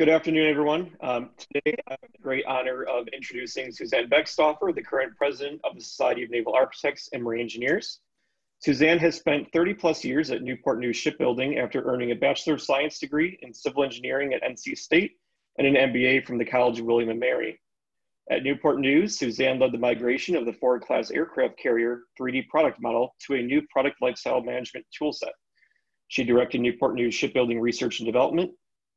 Good afternoon, everyone. Um, today, I have the great honor of introducing Suzanne Beckstoffer, the current president of the Society of Naval Architects and Marine Engineers. Suzanne has spent 30 plus years at Newport News Shipbuilding after earning a Bachelor of Science degree in Civil Engineering at NC State and an MBA from the College of William & Mary. At Newport News, Suzanne led the migration of the Ford-class aircraft carrier 3D product model to a new product lifecycle management toolset. She directed Newport News Shipbuilding Research and Development,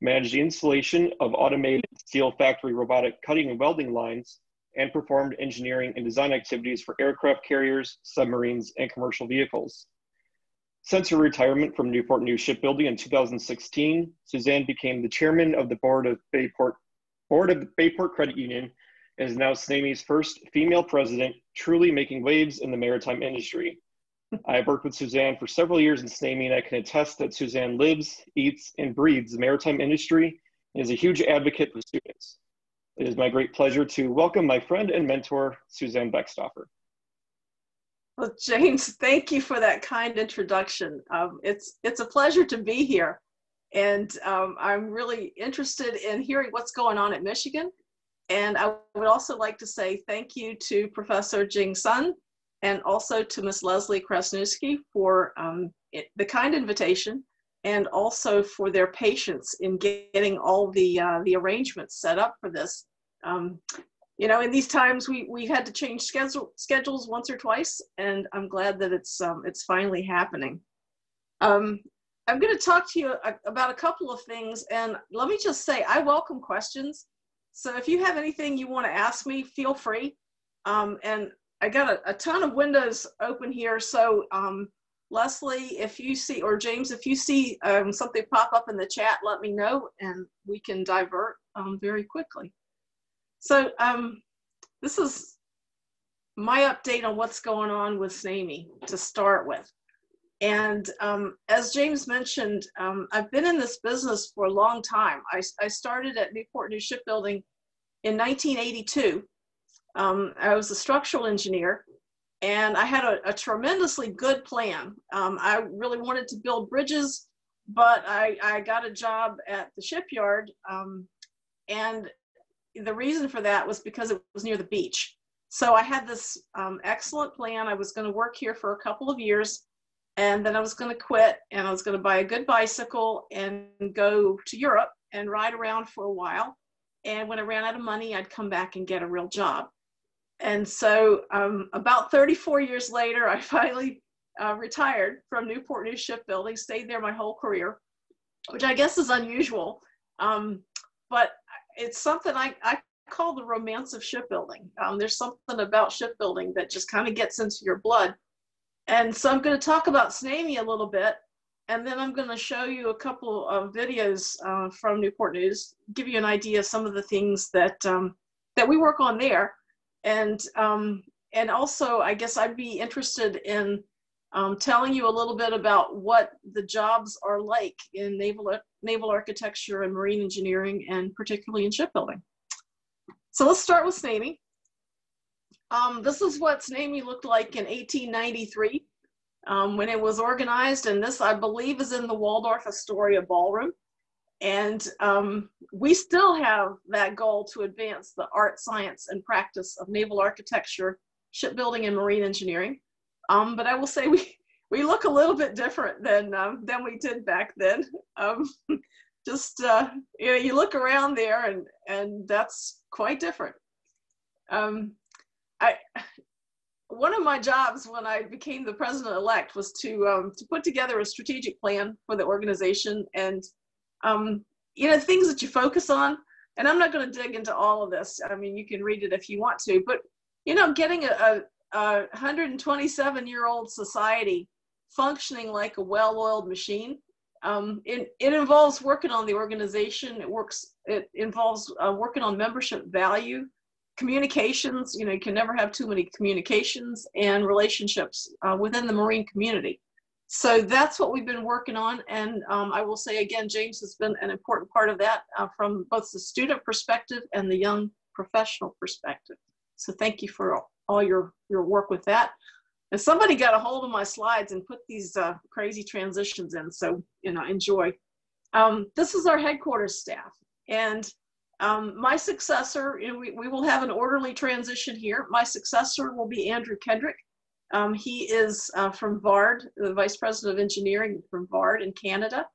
managed the installation of automated steel factory robotic cutting and welding lines, and performed engineering and design activities for aircraft carriers, submarines, and commercial vehicles. Since her retirement from Newport News Shipbuilding in 2016, Suzanne became the chairman of the board of Bayport, board of Bayport Credit Union and is now SNAME's first female president, truly making waves in the maritime industry. I have worked with Suzanne for several years in SNAME, and I can attest that Suzanne lives, eats, and breathes the maritime industry and is a huge advocate for students. It is my great pleasure to welcome my friend and mentor, Suzanne Beckstoffer. Well, James, thank you for that kind introduction. Um, it's, it's a pleasure to be here. And um, I'm really interested in hearing what's going on at Michigan. And I would also like to say thank you to Professor Jing Sun and also to Ms. Leslie Krasnewski for um, it, the kind invitation and also for their patience in getting all the, uh, the arrangements set up for this. Um, you know, in these times, we, we've had to change schedule, schedules once or twice, and I'm glad that it's, um, it's finally happening. Um, I'm going to talk to you about a couple of things, and let me just say, I welcome questions. So if you have anything you want to ask me, feel free. Um, and I got a, a, ton of windows open here. So um, Leslie, if you see, or James, if you see um, something pop up in the chat, let me know and we can divert um, very quickly. So um, this is my update on what's going on with SNAME to start with. And um, as James mentioned, um, I've been in this business for a long time. I, I started at Newport News Shipbuilding in 1982 um, I was a structural engineer and I had a, a tremendously good plan. Um, I really wanted to build bridges, but I, I got a job at the shipyard. Um, and the reason for that was because it was near the beach. So I had this um, excellent plan. I was going to work here for a couple of years and then I was going to quit and I was going to buy a good bicycle and go to Europe and ride around for a while. And when I ran out of money, I'd come back and get a real job and so um, about 34 years later, I finally uh, retired from Newport News Shipbuilding, stayed there my whole career, which I guess is unusual. Um, but it's something I, I call the romance of shipbuilding. Um, there's something about shipbuilding that just kind of gets into your blood. And so I'm going to talk about SNAME a little bit, and then I'm going to show you a couple of videos uh, from Newport News, give you an idea of some of the things that, um, that we work on there and um, and also I guess I'd be interested in um, telling you a little bit about what the jobs are like in naval naval architecture and marine engineering, and particularly in shipbuilding. So let's start with SNAME. Um, this is what SNAME looked like in 1893 um, when it was organized, and this I believe is in the Waldorf Astoria Ballroom. And um, we still have that goal to advance the art, science, and practice of naval architecture, shipbuilding, and marine engineering. Um, but I will say we, we look a little bit different than, um, than we did back then. Um, just, uh, you know, you look around there and, and that's quite different. Um, I, one of my jobs when I became the president-elect was to, um, to put together a strategic plan for the organization and um, you know, things that you focus on. And I'm not going to dig into all of this. I mean, you can read it if you want to, but you know, getting a, a, a 127 year old society functioning like a well-oiled machine. Um, it, it involves working on the organization. It works. It involves uh, working on membership value, communications. You know, you can never have too many communications and relationships uh, within the Marine community so that's what we've been working on. And um, I will say again, James has been an important part of that uh, from both the student perspective and the young professional perspective. So thank you for all your, your work with that. And somebody got a hold of my slides and put these uh, crazy transitions in. So, you know, enjoy. Um, this is our headquarters staff. And um, my successor, we, we will have an orderly transition here. My successor will be Andrew Kendrick. Um, he is uh, from VARD, the Vice President of Engineering from VARD in Canada.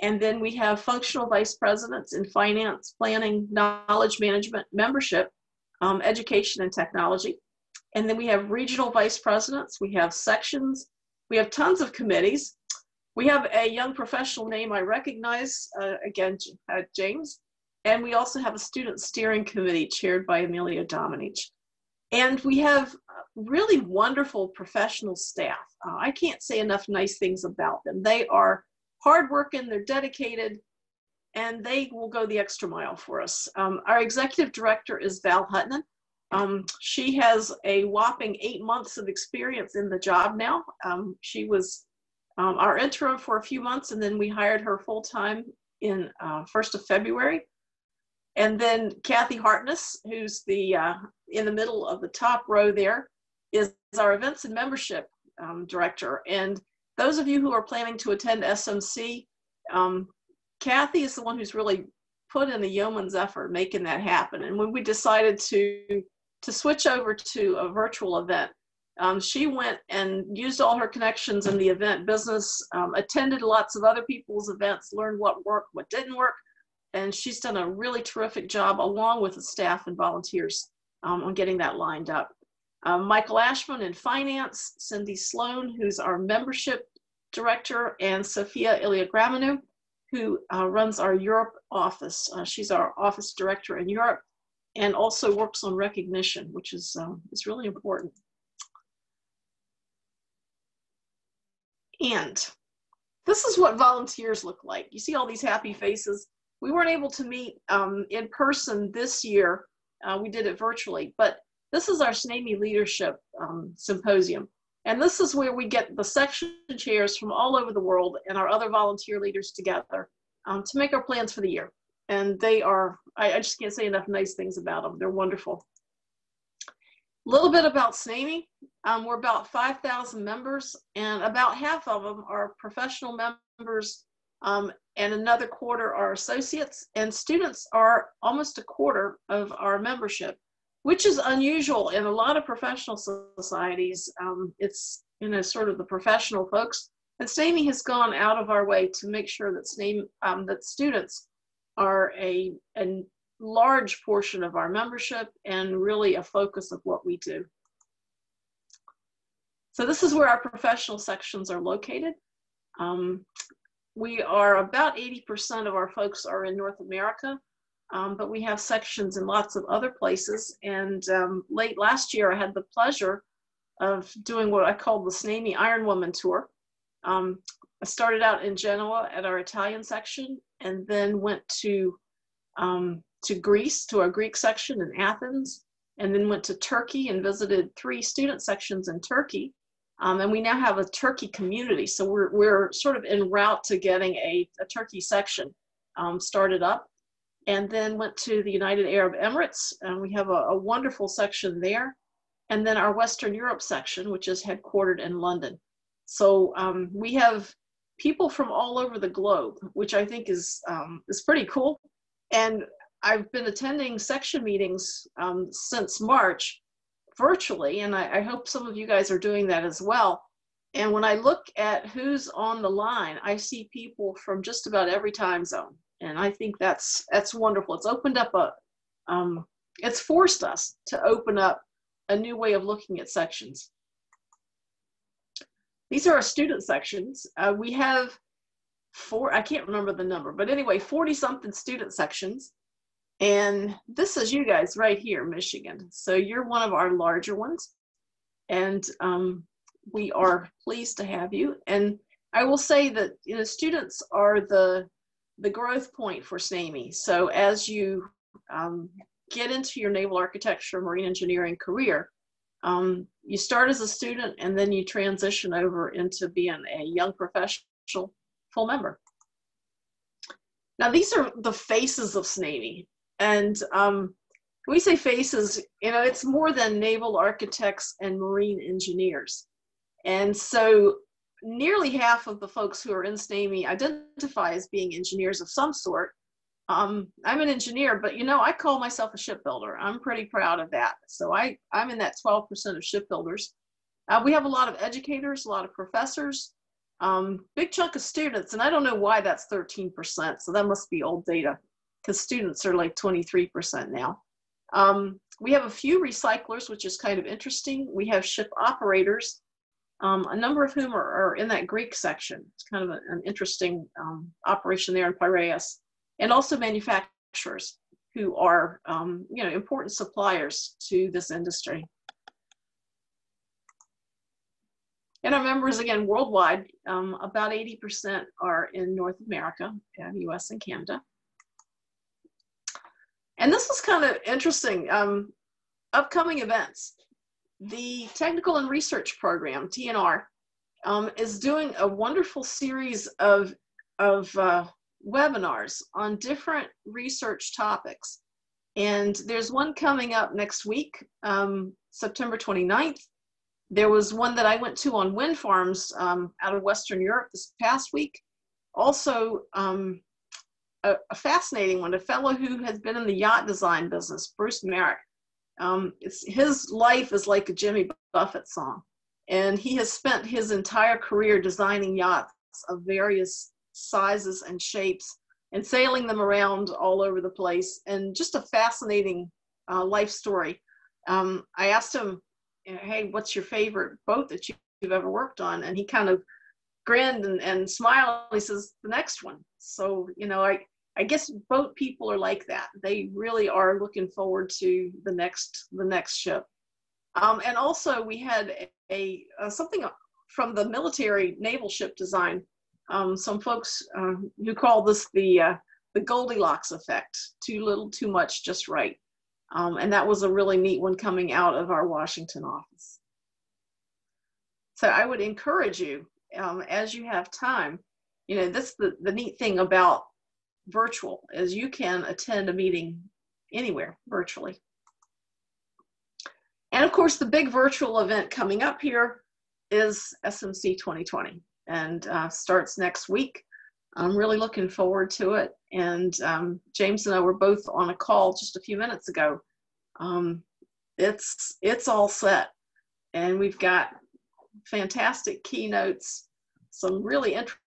And then we have functional vice presidents in finance, planning, knowledge management, membership, um, education, and technology. And then we have regional vice presidents, we have sections, we have tons of committees. We have a young professional name I recognize, uh, again, uh, James. And we also have a student steering committee chaired by Amelia Dominich. And we have really wonderful professional staff. Uh, I can't say enough nice things about them. They are hardworking, they're dedicated, and they will go the extra mile for us. Um, our executive director is Val Hutton. Um, she has a whopping eight months of experience in the job now. Um, she was um, our interim for a few months, and then we hired her full time in uh, 1st of February. And then Kathy Hartness, who's the uh, in the middle of the top row there, is our events and membership um, director. And those of you who are planning to attend SMC, um, Kathy is the one who's really put in the yeoman's effort making that happen. And when we decided to to switch over to a virtual event, um, she went and used all her connections in the event business, um, attended lots of other people's events, learned what worked, what didn't work, and she's done a really terrific job along with the staff and volunteers um, on getting that lined up. Um, Michael Ashman in finance, Cindy Sloan, who's our membership director, and Sophia Iliagramanu, who uh, runs our Europe office. Uh, she's our office director in Europe and also works on recognition, which is, um, is really important. And this is what volunteers look like. You see all these happy faces. We weren't able to meet um, in person this year. Uh, we did it virtually, but this is our SNAME Leadership um, Symposium. And this is where we get the section chairs from all over the world and our other volunteer leaders together um, to make our plans for the year. And they are, I, I, just can't say enough nice things about them. They're wonderful. A little bit about SNAME. Um, we're about 5,000 members, and about half of them are professional members, um, and another quarter are associates, and students are almost a quarter of our membership which is unusual in a lot of professional societies. Um, it's you know sort of the professional folks, and SNAME has gone out of our way to make sure that SNAME um, that students are a, a large portion of our membership and really a focus of what we do. So this is where our professional sections are located. Um, we are about 80% of our folks are in North America, um, but we have sections in lots of other places. And um, late last year, I had the pleasure of doing what I called the SNAME Iron Woman Tour. Um, I started out in Genoa at our Italian section and then went to, um, to Greece, to our Greek section in Athens, and then went to Turkey and visited three student sections in Turkey. Um, and we now have a Turkey community. So we're, we're sort of en route to getting a, a Turkey section um, started up and then went to the United Arab Emirates, and we have a, a, wonderful section there. And then our Western Europe section, which is headquartered in London. So um, we have people from all over the globe, which I think is um, is pretty cool. And I've been attending section meetings um, since March virtually, and I, I hope some of you guys are doing that as well. And when I look at who's on the line, I see people from just about every time zone and I think that's that's wonderful. It's opened up a, um, it's forced us to open up a new way of looking at sections. These are our student sections. Uh, we have four, I can't remember the number, but anyway, 40 something student sections. And this is you guys right here, Michigan. So you're one of our larger ones. And um, we are pleased to have you. And I will say that you know, students are the the growth point for SNAME. So as you um, get into your naval architecture, marine engineering career, um, you start as a student and then you transition over into being a young professional full member. Now these are the faces of SNAME. And um, we say faces, you know, it's more than naval architects and marine engineers. And so nearly half of the folks who are in SNAME identify as being engineers of some sort. Um, I'm an engineer, but you know, I call myself a shipbuilder. I'm pretty proud of that. So I, I'm in that 12% of shipbuilders. Uh, we have a lot of educators, a lot of professors, um, big chunk of students, and I don't know why that's 13%. So that must be old data because students are like 23% now. Um, we have a few recyclers, which is kind of interesting. We have ship operators, um, a number of whom are, are, in that Greek section. It's kind of a, an interesting um, operation there in Piraeus. And also manufacturers who are, um, you know, important suppliers to this industry. And our members, again, worldwide, um, about 80% are in North America, US and Canada. And this is kind of interesting. Um, upcoming events. The Technical and Research Program, TNR, um, is doing a wonderful series of, of uh, webinars on different research topics. And there's one coming up next week, um, September 29th. There was one that I went to on wind farms um, out of Western Europe this past week. Also, um, a, a, fascinating one, a fellow who has been in the yacht design business, Bruce Merrick. Um, his life is like a Jimmy Buffett song. And he has spent his entire career designing yachts of various sizes and shapes and sailing them around all over the place. And just a fascinating uh, life story. Um, I asked him, hey, what's your favorite boat that you've ever worked on? And he kind of grinned and, and smiled. He says, the next one. So, you know, I, I guess boat people are like that. They really are looking forward to the next, the next ship. Um, and also we had a, a something from the military naval ship design. Um, some folks uh, who call this the, uh, the Goldilocks effect, too little, too much, just right. Um, and that was a really neat one coming out of our Washington office. So I would encourage you, um, as you have time, you know, this the, the neat thing about virtual is you can attend a meeting anywhere virtually. And of course, the big virtual event coming up here is SMC 2020 and uh, starts next week. I'm really looking forward to it. And um, James and I were both on a call just a few minutes ago. Um, it's it's all set, and we've got fantastic keynotes, some really interesting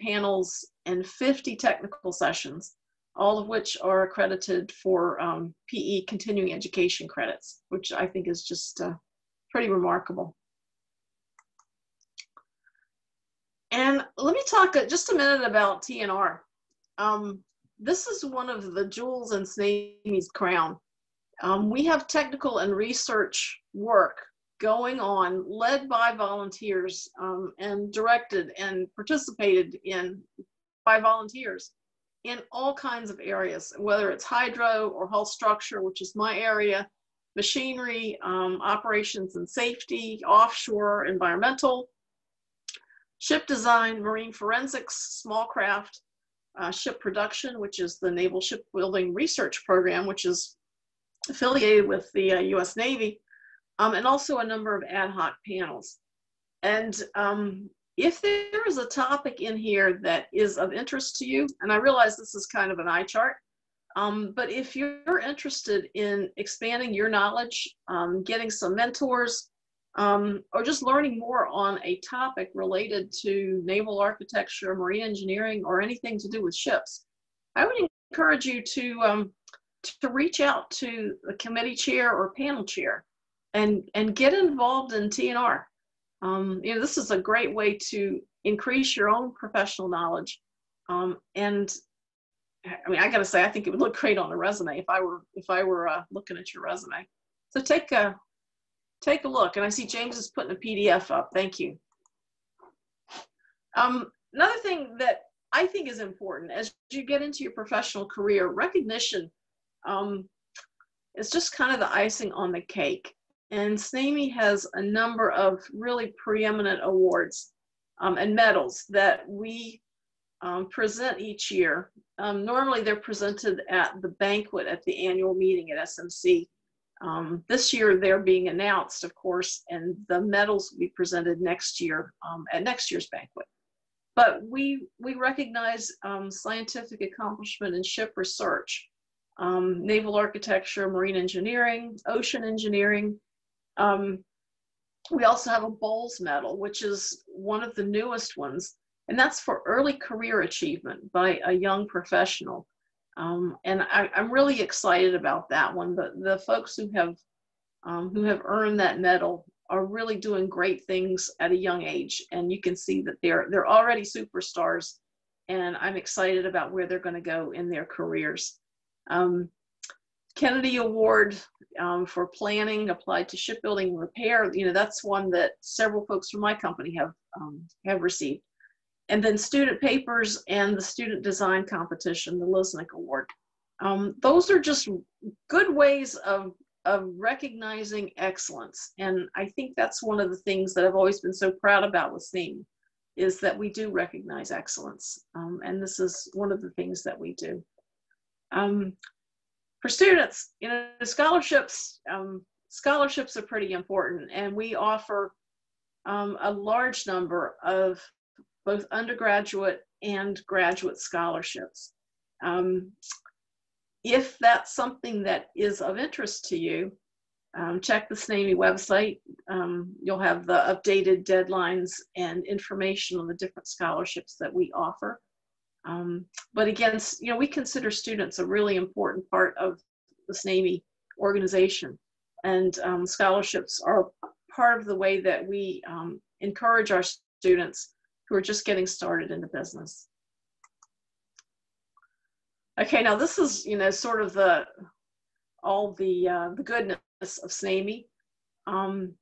panels, and 50 technical sessions, all of which are accredited for um, PE continuing education credits, which I think is just uh, pretty remarkable. And let me talk just a minute about TNR. Um, this is one of the jewels in SNAME's crown. Um, we have technical and research work going on, led by volunteers um, and directed and participated in by volunteers in all kinds of areas, whether it's hydro or hull structure, which is my area, machinery, um, operations and safety, offshore, environmental, ship design, marine forensics, small craft, uh, ship production, which is the Naval Shipbuilding Research Program, which is affiliated with the uh, US Navy, um, and also a number of ad hoc panels. And um, if there is a topic in here that is of interest to you, and I realize this is kind of an eye chart, um, but if you're interested in expanding your knowledge, um, getting some mentors, um, or just learning more on a topic related to naval architecture, marine engineering, or anything to do with ships, I would encourage you to, um, to reach out to the committee chair or panel chair and, and get involved in TNR. Um, you know, this is a great way to increase your own professional knowledge. Um, and I mean, I gotta say, I think it would look great on a resume if I were if I were uh, looking at your resume. So take a take a look. And I see James is putting a PDF up. Thank you. Um, another thing that I think is important as you get into your professional career, recognition um, is just kind of the icing on the cake. And SNAME has a number of really preeminent awards um, and medals that we um, present each year. Um, normally they're presented at the banquet at the annual meeting at SMC. Um, this year they're being announced, of course, and the medals will be presented next year um, at next year's banquet. but we we recognize um, scientific accomplishment in ship research, naval architecture, marine engineering, ocean engineering. Um, we also have a Bowles Medal, which is one of the newest ones, and that's for early career achievement by a young professional. Um, and I, am really excited about that one. The, the folks who have um, who have earned that medal are really doing great things at a young age, and you can see that they're they're already superstars. And I'm excited about where they're going to go in their careers. Um, Kennedy Award um, for planning applied to shipbuilding repair. You know, that's one that several folks from my company have um, have received. And then student papers and the student design competition, the Lisnyk Award. Um, those are just good ways of of recognizing excellence. And I think that's one of the things that I've always been so proud about with SNAME is that we do recognize excellence. Um, and this is one of the things that we do. Um, for students, you know, scholarships, um, scholarships are pretty important, and we offer um, a large number of both undergraduate and graduate scholarships. Um, if that's something that is of interest to you, um, check the SNAME website. Um, you'll have the updated deadlines and information on the different scholarships that we offer. Um, but again, you know, we consider students a really important part of the SNAME organization. And um, scholarships are part of the way that we um, encourage our students who are just getting started in the business. Okay, now this is, you know, sort of the, all the, uh, the goodness of SNAME. Um,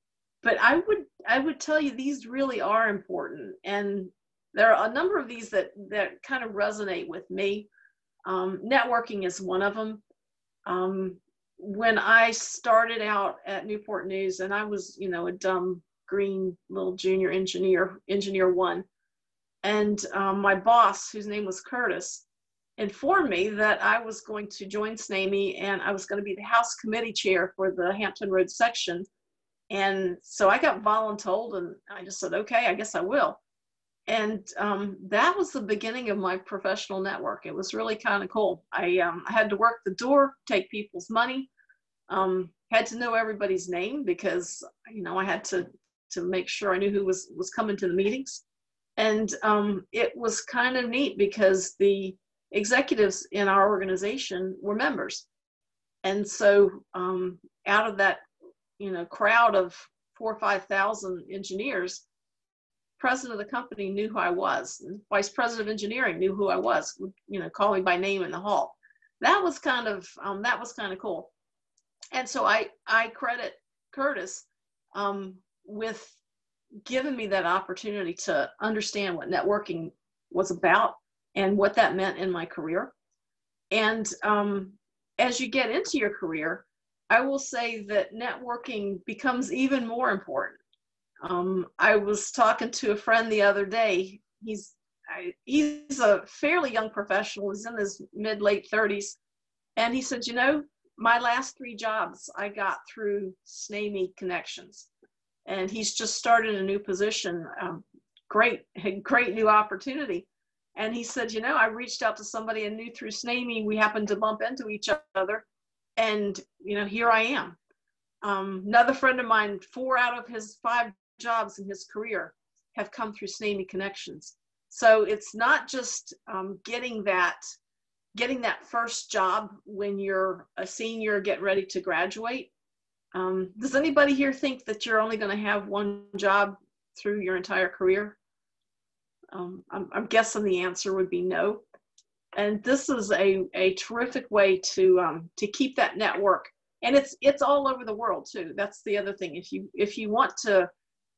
but I would, I would tell you these really are important. And there are a number of these that that kind of resonate with me. Um, networking is one of them. Um, when I started out at Newport News, and I was, you know, a dumb green little junior engineer, engineer one, and um, my boss, whose name was Curtis, informed me that I was going to join SNAME and I was going to be the House Committee Chair for the Hampton Roads section. And so I got voluntold, and I just said, okay, I guess I will and um, that was the beginning of my professional network. It was really kind of cool. I, um, had to work the door, take people's money, um, had to know everybody's name because you know I had to to make sure I knew who was was coming to the meetings, and um, it was kind of neat because the executives in our organization were members, and so um, out of that you know crowd of four or five thousand engineers president of the company knew who I was. Vice president of engineering knew who I was. You know, call me by name in the hall. That was kind of um, that was kind of cool. And so I I credit Curtis um, with giving me that opportunity to understand what networking was about and what that meant in my career. And um, as you get into your career, I will say that networking becomes even more important um, I was talking to a friend the other day. He's I, he's a fairly young professional. He's in his mid late 30s, and he said, "You know, my last three jobs I got through SNAME connections, and he's just started a new position. Um, great, great new opportunity." And he said, "You know, I reached out to somebody I knew through SNAME. We happened to bump into each other, and you know, here I am." Um, another friend of mine, four out of his five jobs in his career have come through SNAME connections. So it's not just um, getting that getting that first job when you're a senior, get ready to graduate. Um, does anybody here think that you're only going to have one job through your entire career? Um, I'm, I'm, guessing the answer would be no. And this is a, a terrific way to um, to keep that network, and it's it's all over the world too. That's the other thing. If you if you want to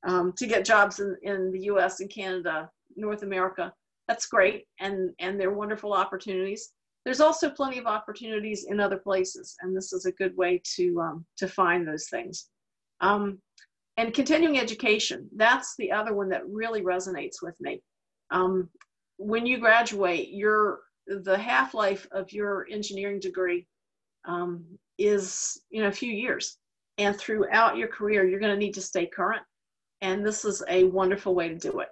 um, to get jobs in, in the US and Canada, North America. That's great, and, and they're wonderful opportunities. There's also plenty of opportunities in other places, and this is a good way to, um, to find those things. Um, and continuing education, that's the other one that really resonates with me. Um, when you graduate, your the half-life of your engineering degree um, is you know a few years and throughout your career you're going to need to stay current and this is a wonderful way to do it.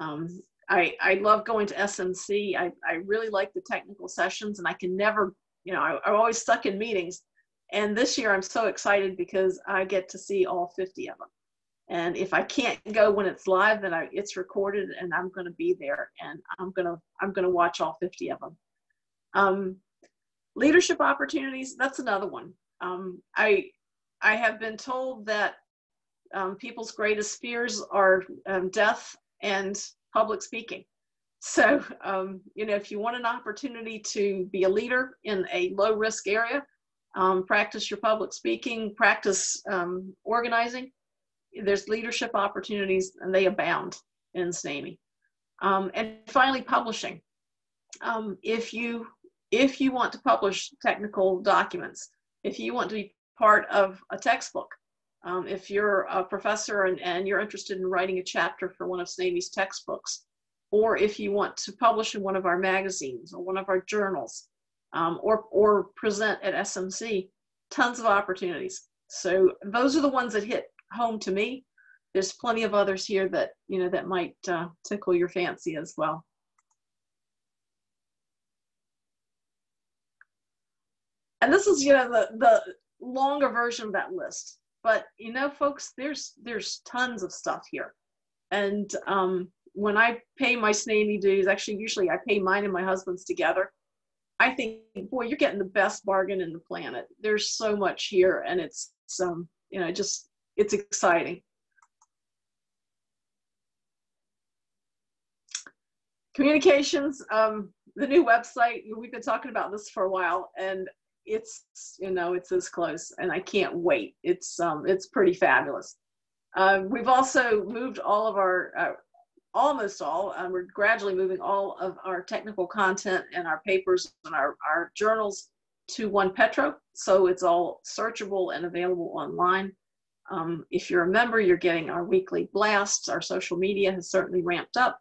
Um, I, I love going to SMC. I, I really like the technical sessions and I can never, you know, I, I'm always stuck in meetings. And this year I'm so excited because I get to see all 50 of them. And if I can't go when it's live, then I, it's recorded and I'm going to be there and I'm going to, I'm going to watch all 50 of them. Um, leadership opportunities, that's another one. Um, I, I have been told that um, people's greatest fears are um, death and public speaking. So, um, you know, if you want an opportunity to be a leader in a low risk area, um, practice your public speaking, practice um, organizing, there's leadership opportunities and they abound in SNAME. Um, and finally, publishing. If you if you want to publish technical documents, if you want to be part of a textbook, um, if you're a professor and, and you're interested in writing a chapter for one of SNAME's textbooks, or if you want to publish in one of our magazines or one of our journals, um, or, or present at SMC, tons of opportunities. So those are the ones that hit home to me. There's plenty of others here that, you know, that might uh, tickle your fancy as well. And this is, you know, the, the longer version of that list. But you know, folks, there's there's tons of stuff here. And um, when I pay my SNAME dues, actually usually I pay mine and my husband's together. I think, boy, you're getting the best bargain in the planet. There's so much here, and it's um, you know, just it's exciting. Communications, um, the new website. We've been talking about this for a while, and it's you know it's as close and i can't wait. It's um it's pretty fabulous. Uh, we've also moved all of our uh, almost all um, we're gradually moving all of our technical content and our papers and our, our journals to OnePetro so it's all searchable and available online. Um, if you're a member you're getting our weekly blasts. Our social media has certainly ramped up.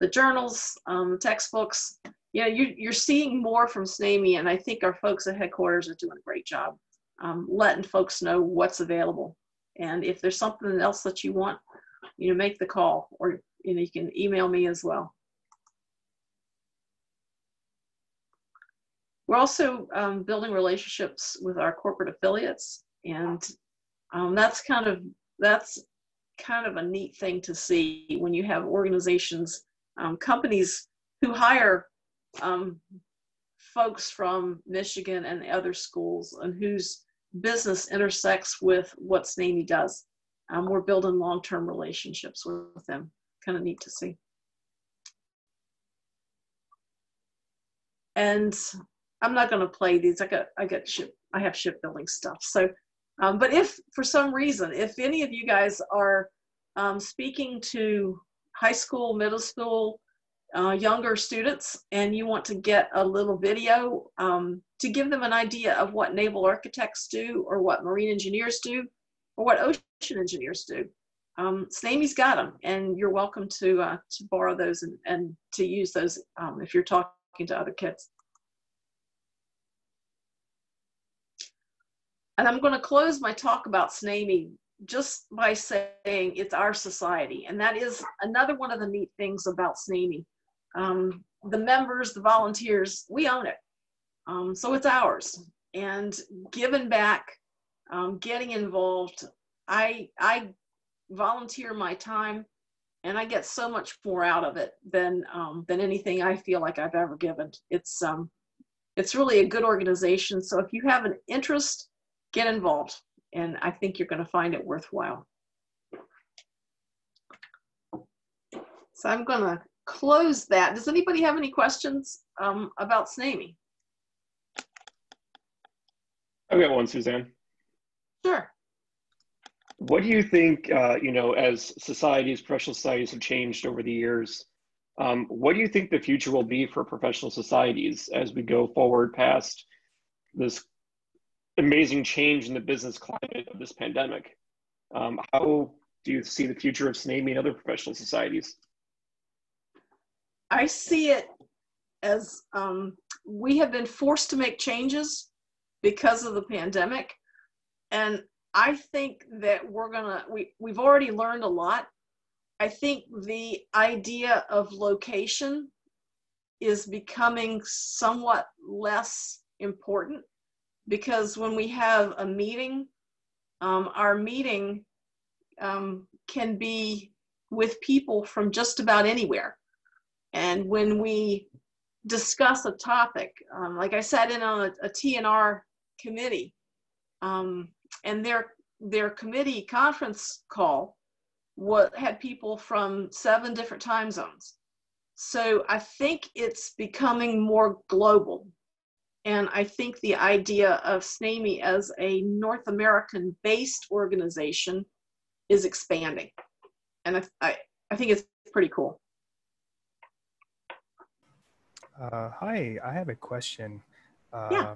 The journals um, textbooks yeah, you, you're seeing more from SNAME, and I think our folks at headquarters are doing a great job um, letting folks know what's available. And if there's something else that you want, you know, make the call, or you know, you can email me as well. We're also um, building relationships with our corporate affiliates, and um, that's kind of that's kind of a neat thing to see when you have organizations, um, companies who hire um, folks from Michigan and other schools and whose business intersects with what SNAME does. Um, we're building long-term relationships with them. Kind of neat to see. And I'm not going to play these. I got I got ship. I have shipbuilding stuff. So, um, but if for some reason, if any of you guys are um, speaking to high school, middle school, uh, younger students and you want to get a little video um, to give them an idea of what naval architects do or what marine engineers do or what ocean engineers do. Um, SNAME's got them and you're welcome to, uh, to borrow those and, and to use those um, if you're talking to other kids. And I'm going to close my talk about SNAME just by saying it's our society. And that is another one of the neat things about SNAME um, the members, the volunteers, we own it. Um, so it's ours. And giving back, um, getting involved, I, I volunteer my time and I get so much more out of it than, um, than anything I feel like I've ever given. It's, um, it's really a good organization. So if you have an interest, get involved. And I think you're going to find it worthwhile. So I'm going to close that. Does anybody have any questions um, about SNAME? I've got one, Suzanne. Sure. What do you think, uh, you know, as societies, professional societies have changed over the years, um, what do you think the future will be for professional societies as we go forward past this amazing change in the business climate of this pandemic? Um, how do you see the future of SNAME and other professional societies? I see it as um, we have been forced to make changes because of the pandemic. And I think that we're gonna, we, we've already learned a lot. I think the idea of location is becoming somewhat less important because when we have a meeting, um, our meeting um, can be with people from just about anywhere. And when we discuss a topic, um, like I sat in on a, a TNR committee, um, and their their committee conference call what had people from seven different time zones. So I think it's becoming more global. And I think the idea of SNAME as a North American based organization is expanding. And I, I, I think it's pretty cool. Uh, hi, I have a question. Uh, yeah.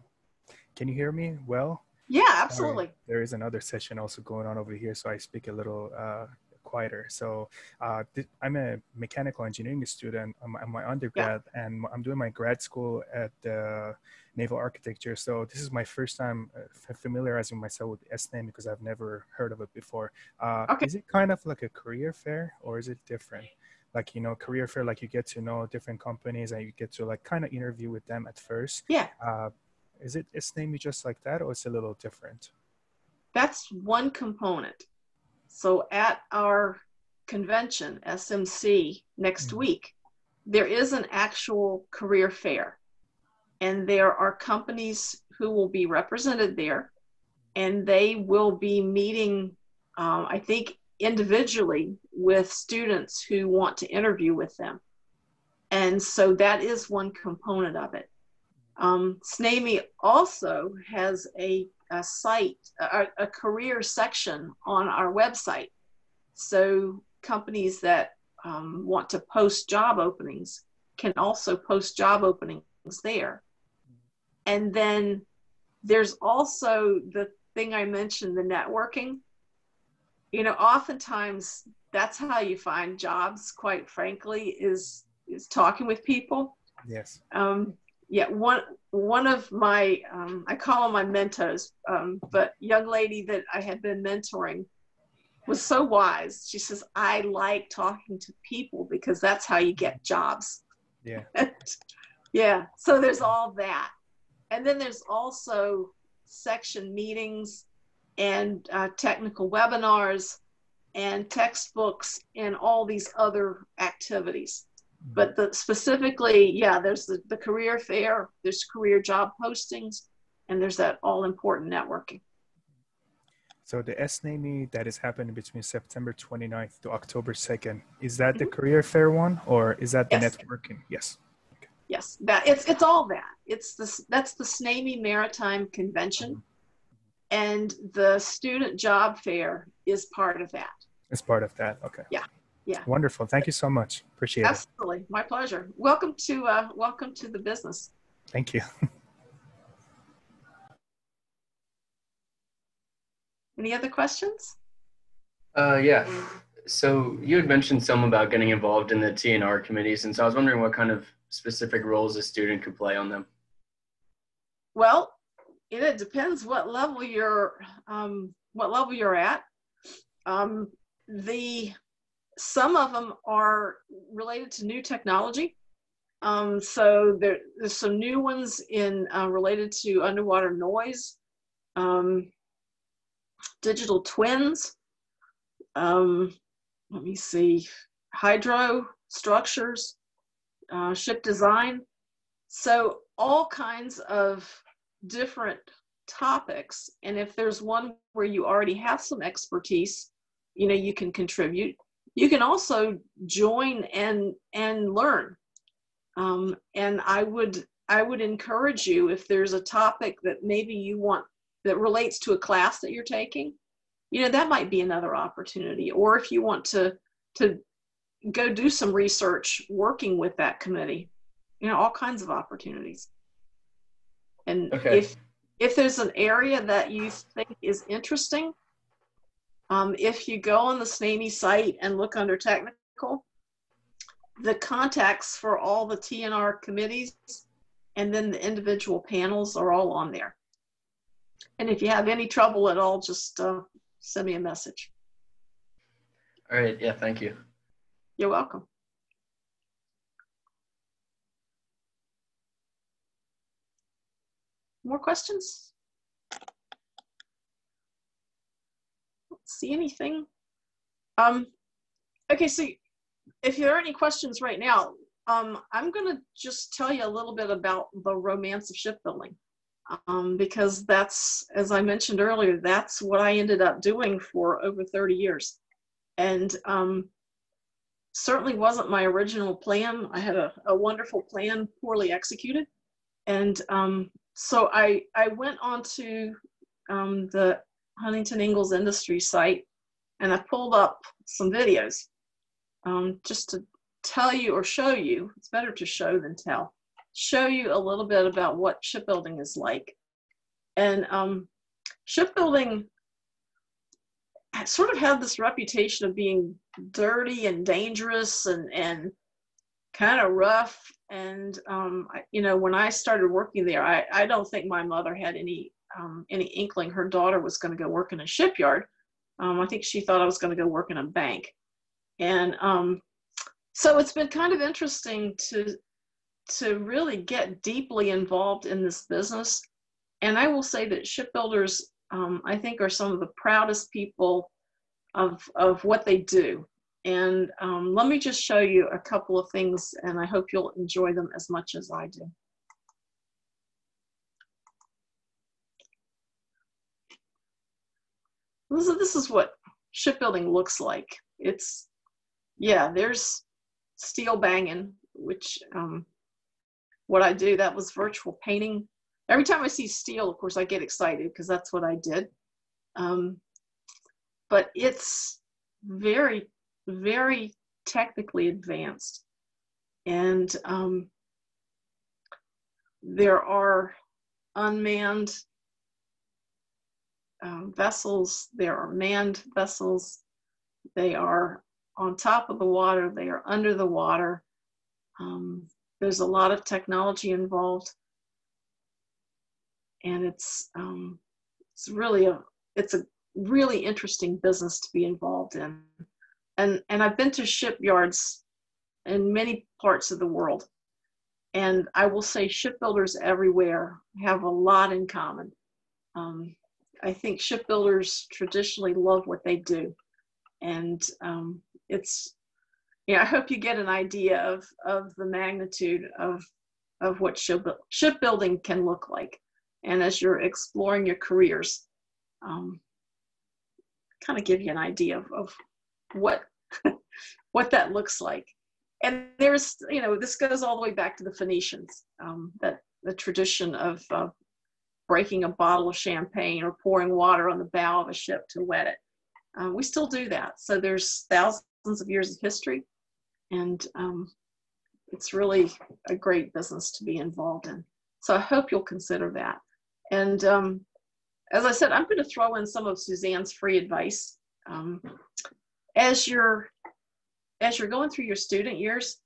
Can you hear me well? Yeah, absolutely. Sorry, there is another session also going on over here, so I speak a little uh, quieter. So uh, I'm a mechanical engineering student. I'm, I'm my undergrad, yeah. and I'm doing my grad school at uh, naval architecture. So this is my first time uh, familiarizing myself with SNAME because I've never heard of it before. Uh, okay. Is it kind of like a career fair, or is it different? Like you know, career fair, like you get to know different companies and you get to like kind of interview with them at first. Yeah. Uh, is it SNAME just like that, or it's a little different? That's one component. So at our convention, SMC, next mm-hmm. week, there is an actual career fair. And there are companies who will be represented there, and they will be meeting, um, I think, individually with students who want to interview with them. And so that is one component of it. Um, SNAME also has a a site, a, a career section on our website. So companies that um, want to post job openings can also post job openings there. And then there's also the thing I mentioned, the networking. You know, oftentimes that's how you find jobs, quite frankly, is is talking with people. Yes. Um, yeah, one one of my um, I call them my mentos, um, but young lady that I had been mentoring was so wise. She says, "I like talking to people because that's how you get jobs." Yeah. yeah. So there's all that, and then there's also section meetings and uh, technical webinars and textbooks and all these other activities but the specifically yeah there's the, the career fair there's career job postings and there's that all important networking so the SNAME that is happening between September 29th to October 2nd, is that mm-hmm. the career fair one or is that the yes. networking? Yes. Okay. Yes, that it's it's all that. It's this that's the SNAME Maritime Convention mm-hmm. And the student job fair is part of that. It's part of that. Okay. Yeah yeah wonderful thank you so much appreciate absolutely. it absolutely my pleasure welcome to uh, welcome to the business thank you any other questions uh yeah so you had mentioned some about getting involved in the tnr committees and so i was wondering what kind of specific roles a student could play on them well it depends what level you're um, what level you're at um, the some of them are related to new technology. Um, so there, there's some new ones in uh, related to underwater noise, um, digital twins. Um, let me see, hydro structures, uh, ship design. So all kinds of different topics. And if there's one where you already have some expertise, you know, you can contribute. You can also join and and learn. Um, and i would i would encourage you if there's a topic that maybe you want that relates to a class that you're taking you know that might be another opportunity. Or if you want to to go do some research working with that committee you know all kinds of opportunities and okay. if if there's an area that you think is interesting um, if you go on the SNAME site and look under technical, the contacts for all the TNR committees and then the individual panels are all on there. And if you have any trouble at all, just uh, send me a message. All right. Yeah. Thank you. You're welcome. More questions? see anything. Um, okay, so if there are any questions right now, um, I'm going to just tell you a little bit about the romance of shipbuilding. Um, because that's, as I mentioned earlier, that's what I ended up doing for over 30 years. And um, certainly wasn't my original plan. I had a, a wonderful plan, poorly executed. And um, so I, I went on to um, the Huntington Ingalls Industry site and I pulled up some videos um, just to tell you or show you, it's better to show than tell, show you a little bit about what shipbuilding is like. And um, shipbuilding sort of had this reputation of being dirty and dangerous and, and kind of rough. And, um, I, you know, when I started working there, I, I don't think my mother had any um, any inkling her daughter was going to go work in a shipyard. Um, I think she thought I was going to go work in a bank. And um, so it's been kind of interesting to to really get deeply involved in this business. And I will say that shipbuilders, um, I think, are some of the proudest people of of what they do. And um, let me just show you a couple of things, and I hope you'll enjoy them as much as I do. This is, this is what shipbuilding looks like. It's, yeah, there's steel banging, which um, what I do, that was virtual painting. Every time I see steel, of course, I get excited because that's what I did. Um, but it's very, very technically advanced. And um, there are unmanned um, vessels, there are manned vessels, they are on top of the water, they are under the water. Um, there's a lot of technology involved. And it's, um, it's really a, it's a really interesting business to be involved in. And, and I've been to shipyards in many parts of the world. And I will say shipbuilders everywhere have a lot in common. Um, I think shipbuilders traditionally love what they do. And um, it's, yeah, I hope you get an idea of, of the magnitude of, of what ship, shipbuilding can look like. And as you're exploring your careers, um, kind of give you an idea of, of what, what that looks like. And there's, you know, this goes all the way back to the Phoenicians, um, that the tradition of uh, breaking a bottle of champagne or pouring water on the bow of a ship to wet it. Uh, we still do that. So there's thousands of years of history, and um, it's really a great business to be involved in. So I hope you'll consider that. And um, as I said, I'm going to throw in some of Suzanne's free advice. Um, as you're as you're going through your student years,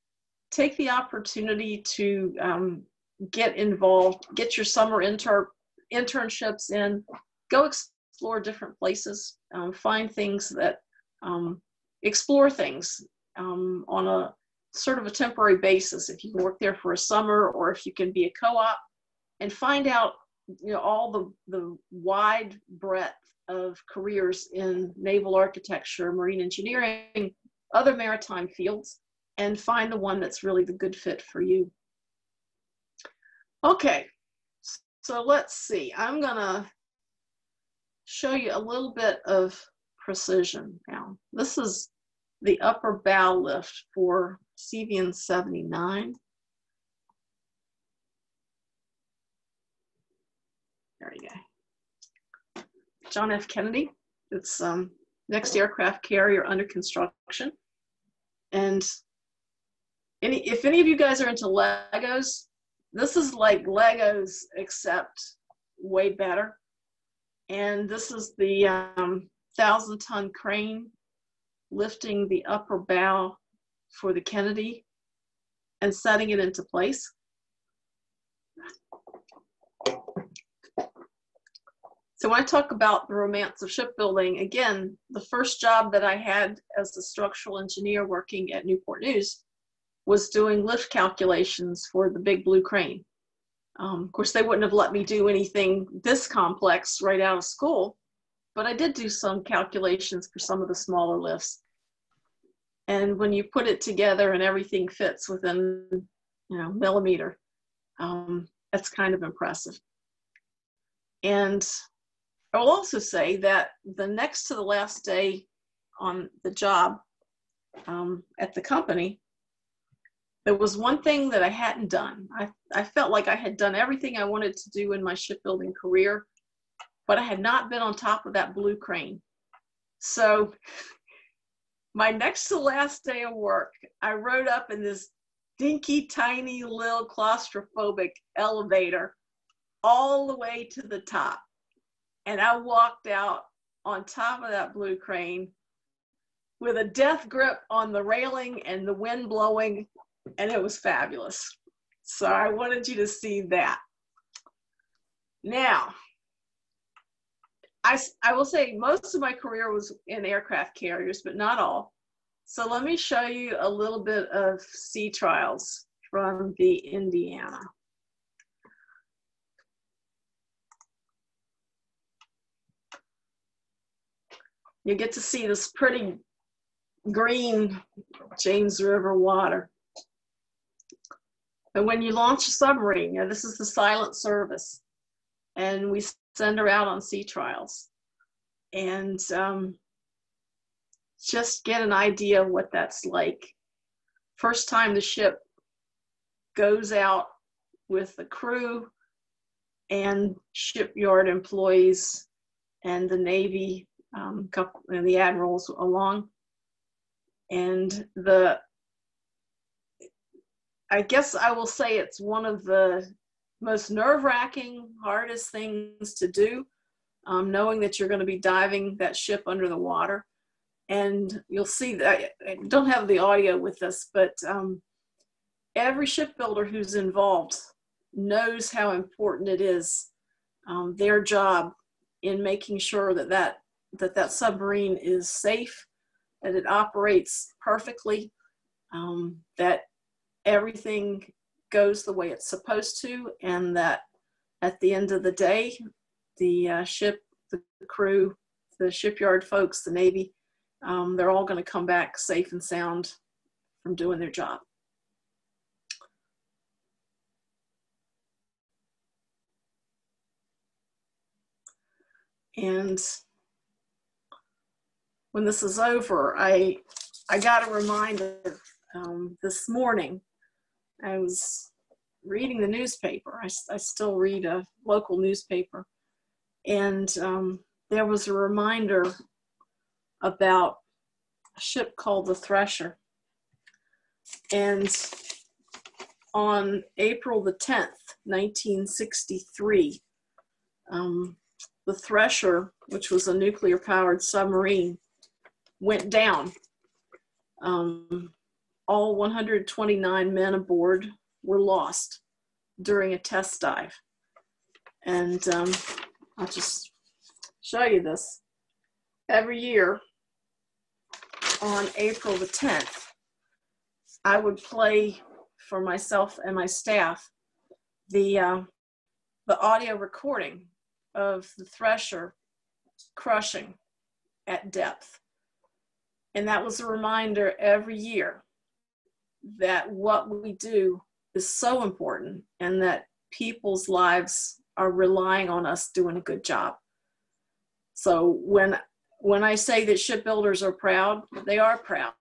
take the opportunity to um, get involved, get your summer intern internships in, go explore different places, um, find things that, um, explore things um, on a sort of a temporary basis. If you can work there for a summer or if you can be a co-op and find out, you know, all the, the wide breadth of careers in naval architecture, marine engineering, other maritime fields, and find the one that's really the good fit for you. Okay, so let's see, I'm gonna show you a little bit of precision now. This is the upper bow lift for CVN 79. There you go. John F. Kennedy. It's um, next aircraft carrier under construction. And any, if any of you guys are into Legos, this is like Legos, except way better. And this is the um, thousand ton crane lifting the upper bow for the Kennedy and setting it into place. So when I talk about the romance of shipbuilding, again, the first job that I had as a structural engineer working at Newport News was doing lift calculations for the big blue crane. Um, of course, they wouldn't have let me do anything this complex right out of school, but I did do some calculations for some of the smaller lifts. And when you put it together and everything fits within, you know, millimeter, um, that's kind of impressive. And I will also say that the next to the last day on the job um, at the company, there was one thing that I hadn't done. I, I felt like I had done everything I wanted to do in my shipbuilding career, but I had not been on top of that blue crane. So my next to last day of work, I rode up in this dinky, tiny, little claustrophobic elevator all the way to the top. And I walked out on top of that blue crane with a death grip on the railing and the wind blowing, and it was fabulous. So I wanted you to see that. Now, I, I will say most of my career was in aircraft carriers, but not all. So let me show you a little bit of sea trials from the Indiana. You get to see this pretty green James River water. And when you launch a submarine, you know, this is the silent service, and we send her out on sea trials. And um, just get an idea of what that's like. First time the ship goes out with the crew and shipyard employees and the Navy um, couple, and the admirals along. And the, I guess I will say it's one of the most nerve wracking, hardest things to do, um, knowing that you're going to be diving that ship under the water and you'll see that I don't have the audio with us, but um, every shipbuilder who's involved knows how important it is um, their job in making sure that that that that submarine is safe, that it operates perfectly, um, that everything goes the way it's supposed to, and that at the end of the day, the uh, ship, the crew, the shipyard folks, the Navy, um, they're all going to come back safe and sound from doing their job. And when this is over, I I got a reminder um, this morning. I was reading the newspaper. I, I still read a local newspaper, and um, there was a reminder about a ship called the Thresher. And on April the 10th, 1963, um, the Thresher, which was a nuclear powered submarine, went down. Um, all 129 men aboard were lost during a test dive. And um, I'll just show you this. Every year, on April the 10th, I would play for myself and my staff the, uh, the audio recording of the thresher crushing at depth. And that was a reminder every year that what we do is so important and that people's lives are relying on us doing a good job. So when when I say that shipbuilders are proud, they are proud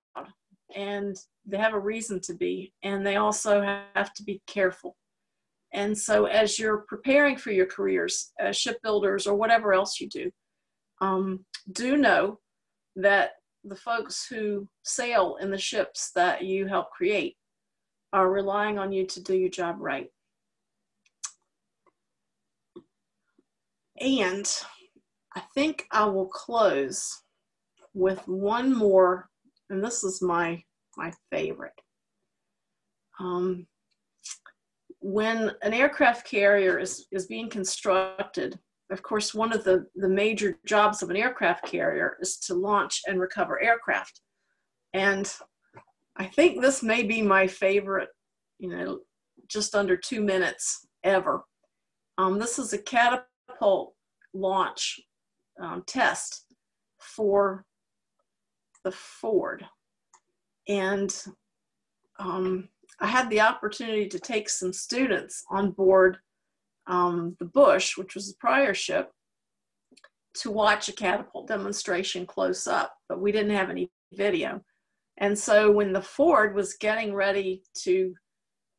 and they have a reason to be, and they also have to be careful. And so, as you're preparing for your careers as shipbuilders or whatever else you do, um, do know that the folks who sail in the ships that you help create are relying on you to do your job right. And I think I will close with one more, and this is my my favorite. Um, when an aircraft carrier is, is being constructed, of course, one of the, the major jobs of an aircraft carrier is to launch and recover aircraft. And I think this may be my favorite, you know, just under two minutes ever. Um, this is a catapult launch um, test for the Ford. And um, I had the opportunity to take some students on board um, the Bush, which was the prior ship, to watch a catapult demonstration close up, but we didn't have any video. And so when the Ford was getting ready to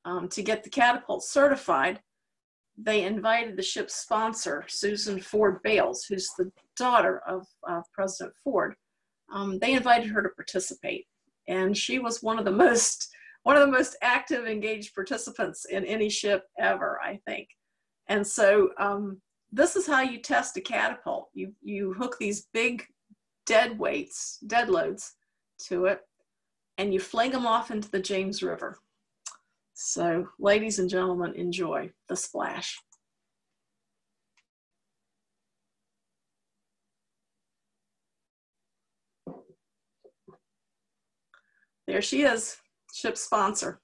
um, to get the catapult certified, they invited the ship's sponsor, Susan Ford Bales, who's the daughter of uh, President Ford. Um, they invited her to participate, and she was one of the most one of the most active, engaged participants in any ship ever, I think. And so um, this is how you test a catapult. You you hook these big dead weights, dead loads, to it, and you fling them off into the James River. So, ladies and gentlemen, enjoy the splash. There she is, ship sponsor.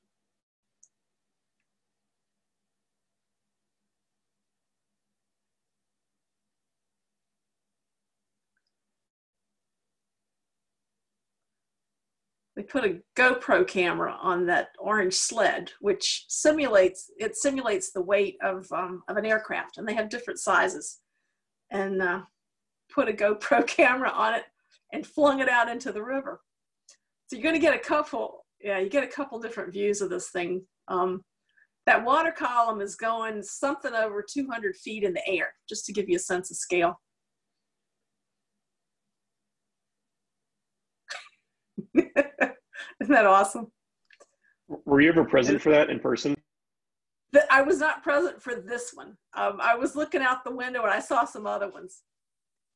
Put a GoPro camera on that orange sled, which simulates it simulates the weight of um, of an aircraft, and they have different sizes, and uh, put a GoPro camera on it and flung it out into the river. So you're going to get a couple, yeah, you get a couple different views of this thing. Um, that water column is going something over 200 feet in the air, just to give you a sense of scale. Isn't that awesome? Were you ever present for that in person? I was not present for this one. Um, I was looking out the window and I saw some other ones.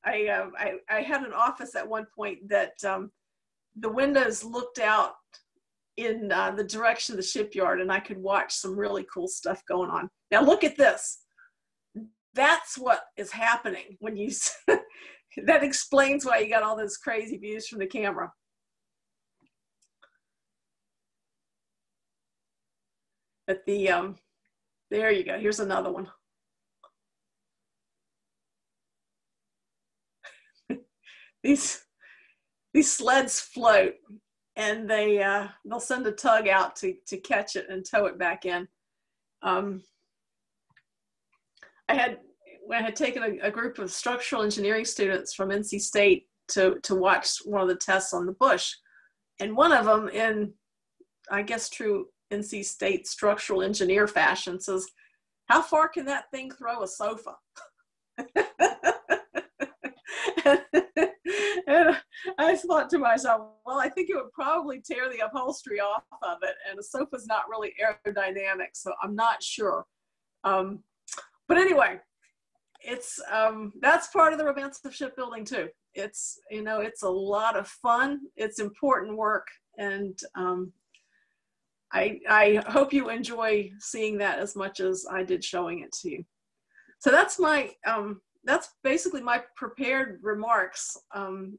I, uh, I, I, had an office at one point that um, the windows looked out in uh, the direction of the shipyard and I could watch some really cool stuff going on. Now look at this. That's what is happening when you, that explains why you got all those crazy views from the camera. But the, um, there you go. Here's another one. these, these sleds float and they, uh, they'll send a tug out to, to catch it and tow it back in. Um, I had, when I had taken a, a group of structural engineering students from NC State to, to watch one of the tests on the Bush. And one of them in, I guess, true NC State structural engineer fashion says, how far can that thing throw a sofa? and, I thought to myself, well, I think it would probably tear the upholstery off of it, and a sofa's not really aerodynamic, so I'm not sure. Um, but anyway, it's um, that's part of the romance of shipbuilding too. It's you know, it's a lot of fun. It's important work, and um, I, I hope you enjoy seeing that as much as I did showing it to you. So that's my, um, that's basically my prepared remarks. Um,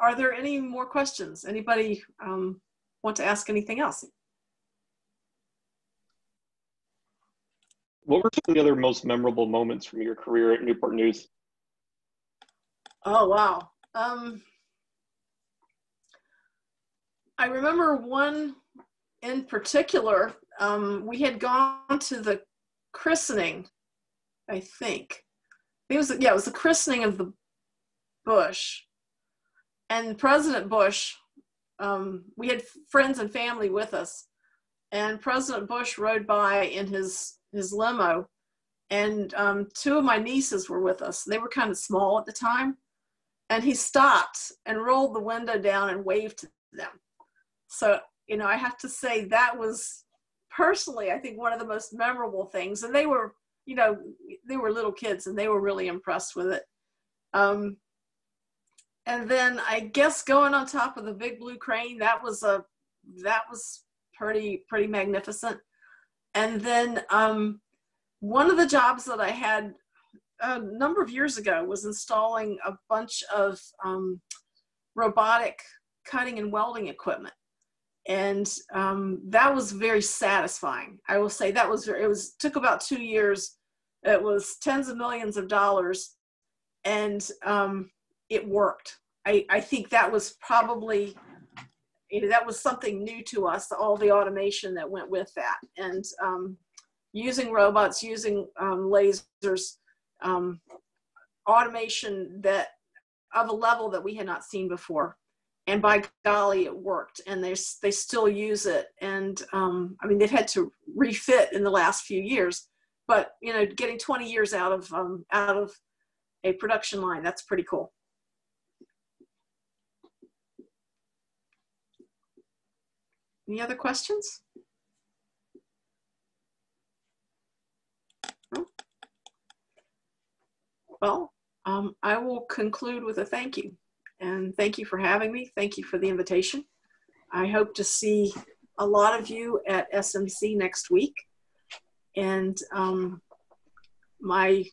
are there any more questions? Anybody um, want to ask anything else? What were some of the other most memorable moments from your career at Newport News? Oh, wow. Um, I remember one in particular, um, we had gone to the christening, I think. It was yeah, it was the christening of the Bush, and President Bush. Um, we had friends and family with us, and President Bush rode by in his his limo, and um, two of my nieces were with us. They were kind of small at the time, and he stopped and rolled the window down and waved to them. So you know, I have to say that was personally, I think, one of the most memorable things. And they were, you know, they were little kids and they were really impressed with it. Um, and then I guess going on top of the big blue crane, that was a, that was pretty, pretty magnificent. And then um, one of the jobs that I had a number of years ago was installing a bunch of um, robotic cutting and welding equipment and um, that was very satisfying. I will say that was it was took about two years. It was tens of millions of dollars. And um, it worked. I, I think that was probably you know, that was something new to us all the automation that went with that. And um, using robots using um, lasers um, automation that of a level that we had not seen before and by golly it worked and they, they still use it and um, i mean they've had to refit in the last few years but you know getting 20 years out of um, out of a production line that's pretty cool. Any other questions? Well um, i will conclude with a thank you and thank you for having me. Thank you for the invitation. I hope to see a lot of you at SMC next week. And um, my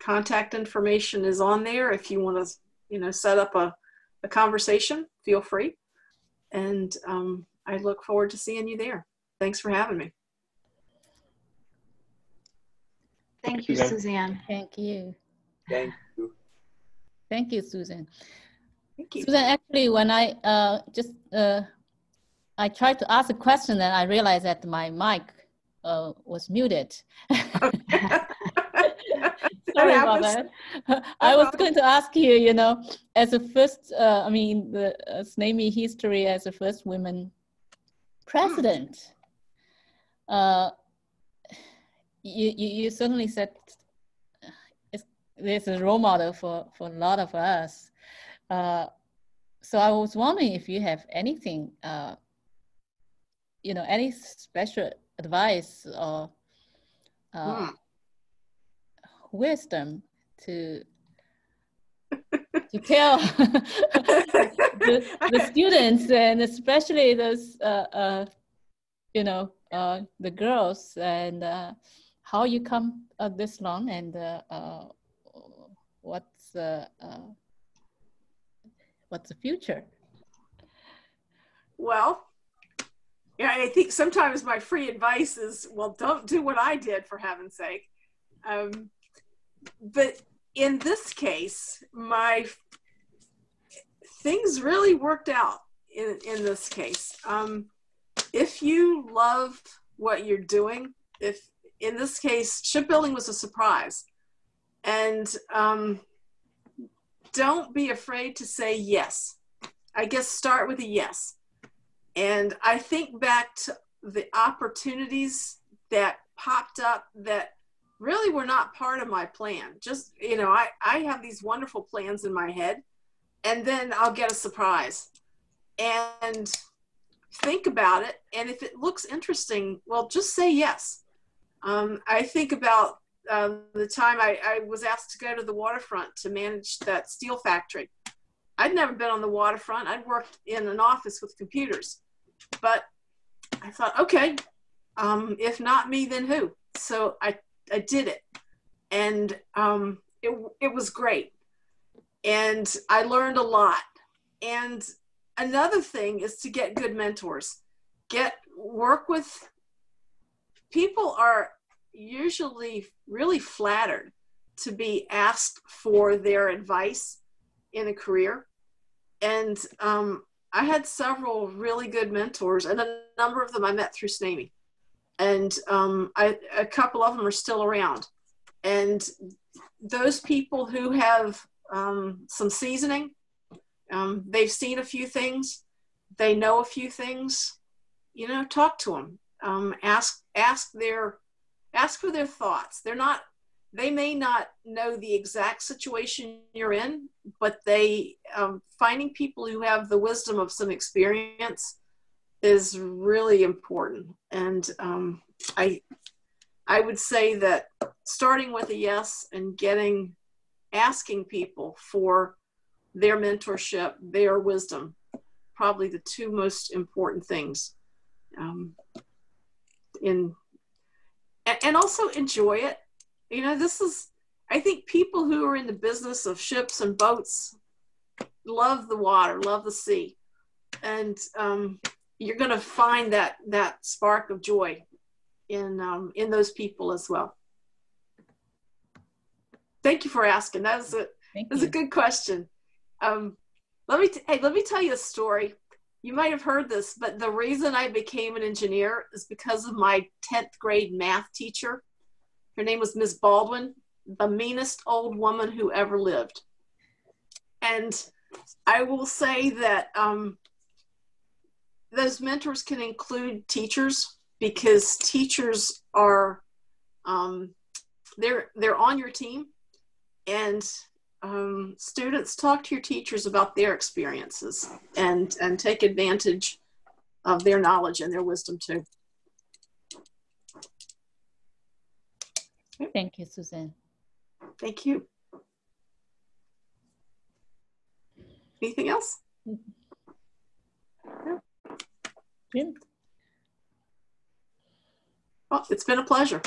contact information is on there. If you want to, you know, set up a, a conversation, feel free. And um, I look forward to seeing you there. Thanks for having me. Thank you, Suzanne. Thank you. Thank you. Thank you, Susan. Thank you. Susan, actually, when I uh, just uh, I tried to ask a question, and I realized that my mic uh, was muted. Sorry about that. I was going to ask you, you know, as a first, uh, I mean, the uh, SNAME history as a first woman president. Uh, you, you, you certainly said it's, there's a role model for, for a lot of us. Uh, so I was wondering if you have anything, uh, you know, any special advice or uh, hmm. wisdom to to tell the, the, students and especially those, uh, uh, you know, uh, the girls and uh, how you come uh, this long and what's uh, uh, what's the future? Well, yeah, I think sometimes my free advice is, well, don't do what I did for heaven's sake. Um, but in this case, my things really worked out in, in this case. Um, if you love what you're doing, if in this case, shipbuilding was a surprise. And um, don't be afraid to say yes. I guess start with a yes. And I think back to the opportunities that popped up that really were not part of my plan. Just, you know, I, I have these wonderful plans in my head, and then I'll get a surprise. And think about it. And if it looks interesting, well, just say yes. Um, I think about um, the time I, I was asked to go to the waterfront to manage that steel factory. I'd never been on the waterfront. I'd worked in an office with computers, but I thought, okay, um, if not me, then who? So I, I did it, and um, it it was great, and I learned a lot. And another thing is to get good mentors, get work with people are usually really flattered to be asked for their advice in a career. And um, I had several really good mentors, and a number of them I met through SNAME. And um, I, a couple of them are still around. And those people who have um, some seasoning, um, they've seen a few things, they know a few things, you know, talk to them. Um, ask ask their ask for their thoughts. They're not, they may not know the exact situation you're in, but they, um, finding people who have the wisdom of some experience is really important. And um, I, I would say that starting with a yes and getting, asking people for their mentorship, their wisdom, probably the two most important things um, in and, also enjoy it. You know, this is, I think people who are in the business of ships and boats love the water, love the sea, and um, you're going to find that that spark of joy in um, in those people as well. Thank you for asking. That was a that's a good question. Um, let me t- hey, let me tell you a story. You might have heard this, but the reason I became an engineer is because of my 10th grade math teacher. Her name was Miss Baldwin, the meanest old woman who ever lived. And I will say that um, those mentors can include teachers because teachers are um, they're they're on your team and um, students talk to your teachers about their experiences and and take advantage of their knowledge and their wisdom too. Thank you suzanne. Thank you. Anything else? Jim? well it's been a pleasure